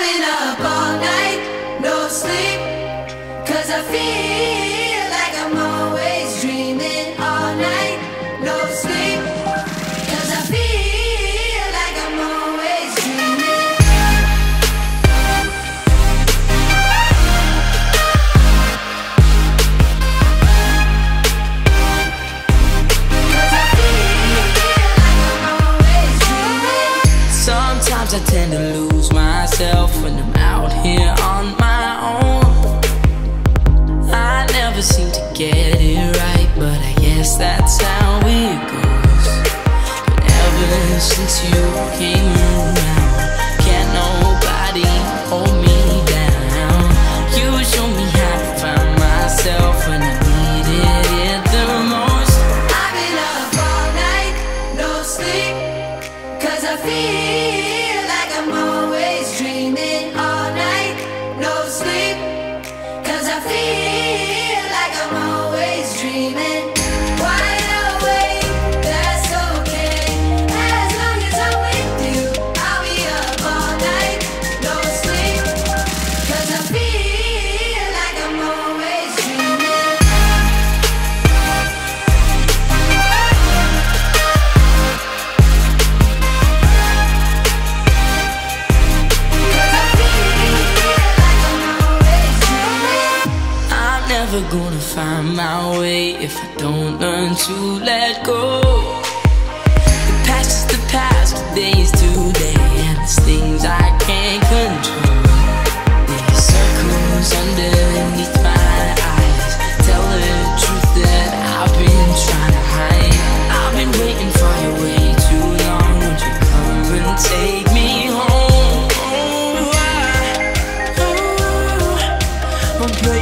I've been up all night, no sleep, cause I feel. never gonna find my way if I don't learn to let go. The past is the past, today is today, and there's things I can't control. These circles underneath my eyes tell the truth that I've been trying to hide. I've been waiting for your way too long. Would you come and take? me home? Oh, I, oh, my.